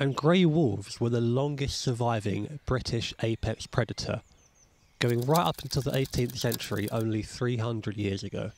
And grey wolves were the longest surviving British apex predator, going right up until the 18th century only 300 years ago.